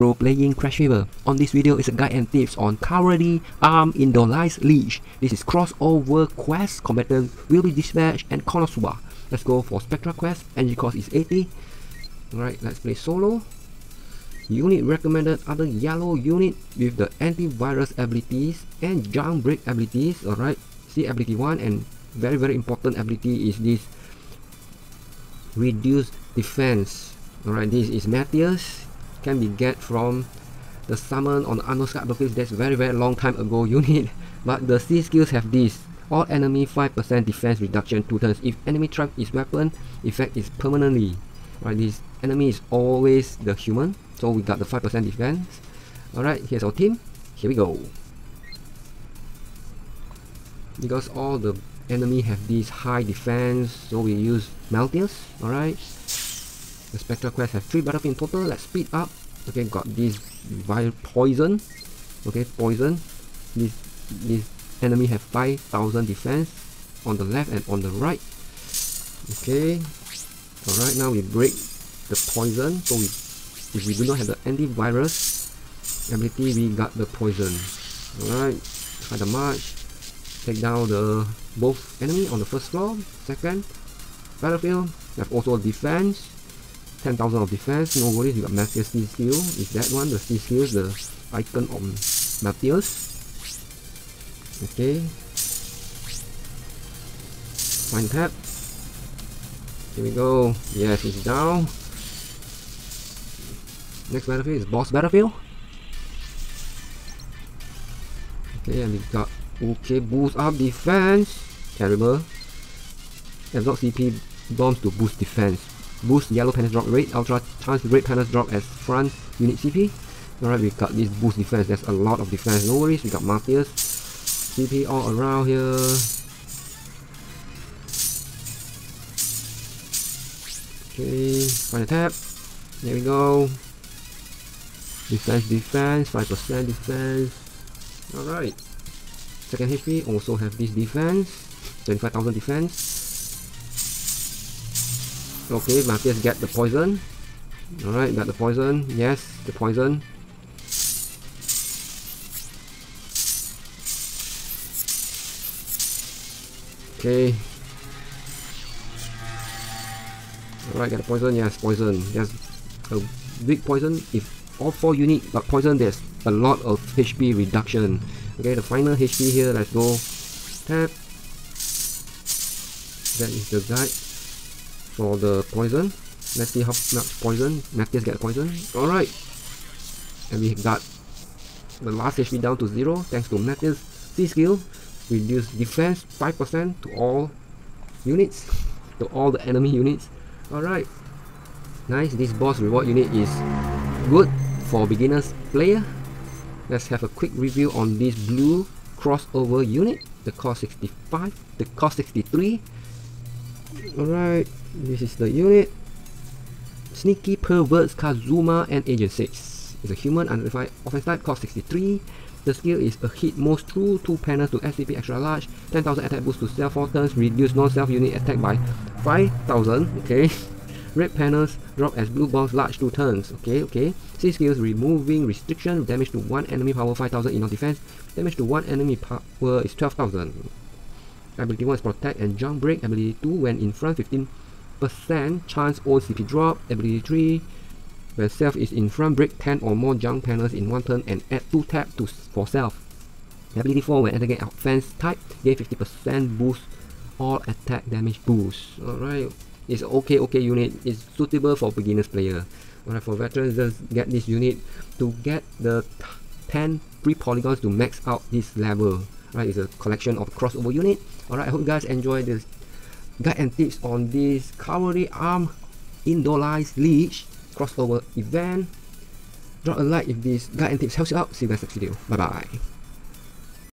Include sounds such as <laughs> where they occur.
Pro playing Crash Fever. On this video is a guide and tips on Cowardly Armed Indocile Lech. This is crossover quest. Combatant will be dispatched and Konosuba. Let's go for Spectra quest. Energy cost is 80. Alright, let's play solo. Unit recommended other yellow unit with the antivirus abilities and junk break abilities. Alright, see ability 1 and very very important ability is this reduced defense. Alright, this is Matthias can be get from the summon on sky battlefield that's very very long time ago <laughs> unit but the C skills have this. All enemy 5% defense reduction 2 turns. If enemy trap is weapon effect is permanently. Right this enemy is always the human so we got the 5% defense. Alright here's our team. Here we go. Because all the enemy have this high defense so we use Maltius alright. The Spectra quest has 3 battlefield in total. Let's speed up. Okay, got this vile poison. Okay, poison. This this enemy have 5000 defense on the left and on the right. Okay. Alright, now we break the poison. So we if we do not have the antivirus ability, we got the poison. Alright, try the march. Take down the both enemy on the first floor. Second battlefield. Have also defense 10,000 of defense, no worries, you got Matthias C. Is that one? The C skill, the icon on Matthias. Okay. Fine tap. Here we go. Yes, it's down. Next battlefield is boss battlefield. Okay, and we got okay boost up defense. Terrible. Absorb CP bombs to boost defense boost yellow panels drop rate, ultra chance red panels drop as front unit CP. Alright, we got this boost defense, there's a lot of defense, no worries, we got Matthias, CP all around here. Okay, final tap, there we go. Defense, defense, 5% defense. Alright. Second HP also have this defense, 25,000 defense. Okay, Matthias get the poison. Alright, got the poison. Yes, the poison. Okay. Alright, got the poison. Yes, poison. There's a big poison. If all four unit but poison, there's a lot of HP reduction. Okay, the final HP here. Let's go. Tap. That is the guide for the poison. Let's see how much poison Matthias get poison. Alright. And we got the last HP down to 0 thanks to Matthias C skill. Reduce defense 5% to all units. To all the enemy <laughs> units. Alright. Nice. This boss reward unit is good for beginners player. Let's have a quick review on this blue crossover unit. The cost 65, the cost 63. Alright, this is the unit. Sneaky Perverts Kazuma and Agent 6. It's a human unidentified offense type, cost 63. The skill is a hit most through 2 panels to SCP extra large, 10,000 attack boost to self 4 turns, reduce non-self unit attack by 5,000, okay. <laughs> Red panels drop as blue bombs large 2 turns, okay, okay. C skills removing restriction, damage to 1 enemy power 5,000 in non-defense, damage to 1 enemy power is 12,000. Ability 1 is Protect and Junk Break. Ability 2 when in front 15% chance all CP drop. Ability 3 when self is in front break 10 or more junk panels in one turn and add 2 tap to for self. Ability 4 when attacking offense type gain 50% boost all attack damage boost. Alright, it's okay okay unit. It's suitable for beginners player. Alright, for veterans just get this unit to get the 10 free polygons to max out this level right it's a collection of crossover unit all right i hope you guys enjoy this guide and tips on this Cowardly Armed Indocile Lech crossover event. Drop a like if this guide and tips helps you out. See you guys next video. Bye bye